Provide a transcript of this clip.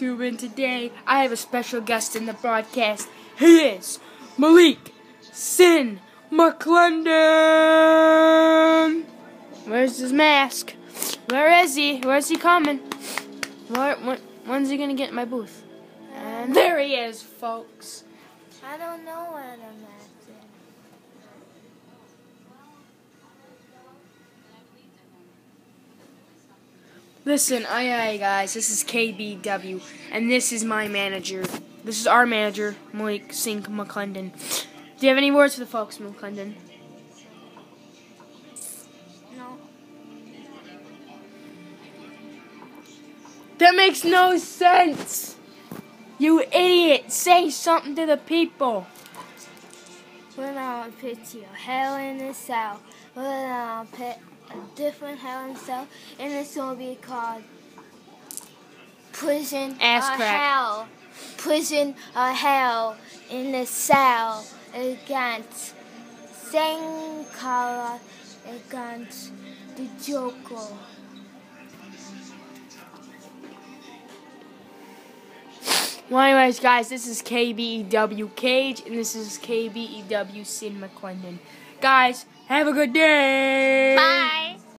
and today I have a special guest in the broadcast. He is Malik Sin McClendon. Where's his mask? Where is he? Where's he coming? Where, when, when's he gonna get in my booth? And there he is, folks. I don't know what I'm at. Listen, oh, aye aye guys, this is KBW, and this is my manager. This is our manager, Malik Sin McClendon. Do you have any words for the folks, McClendon? No. That makes no sense! You idiot! Say something to the people! We're gonna put your hell in the cell. We're put a different hell cell, and it's gonna be called prison uh, Ass or hell. Prison or hell in the cell against Sankara against the Joker. Well, anyways, guys, this is KBEW Cage, and this is KBEW Sin McClendon. Guys, have a good day! Bye.